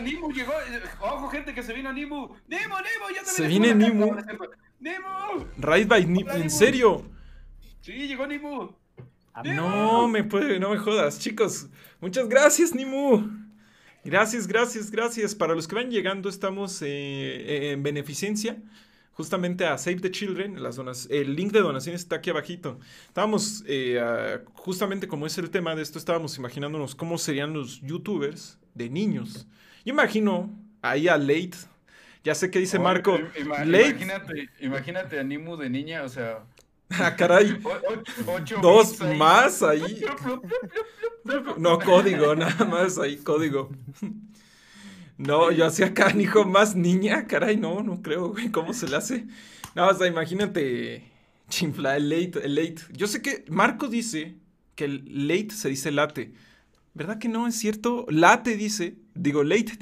de Nimu, llegó. eh, Ojo, gente, que se vino Nimu. Nimu, Nimu, ya te Se viene Nimu. Nimu. Raid by Ni- Hola, ¿En Nimu. serio? Sí, llegó Nimu. No me puede, no me jodas, chicos. Muchas gracias, Nimu. Gracias, gracias, gracias. Para los que van llegando, estamos eh, en beneficencia. Justamente a Save the Children. Las donas- el link de donaciones está aquí abajito. Estábamos, eh, ah, justamente como es el tema de esto, estábamos imaginándonos cómo serían los youtubers de niños. Yo imagino ahí a Late. Ya sé que dice Oye, Marco. ima- Late. Imagínate, imagínate a Nimu de niña, o sea. Ah, caray. o- o- ocho Dos ahí. más ahí. No, código, nada más ahí, código. No, yo hacía canijo más niña, caray, no, no creo, güey, ¿cómo se le hace? No, o sea, imagínate, chinfla, el late, el late. Yo sé que Marco dice que el late se dice late. ¿Verdad que no es cierto? Late dice, digo, late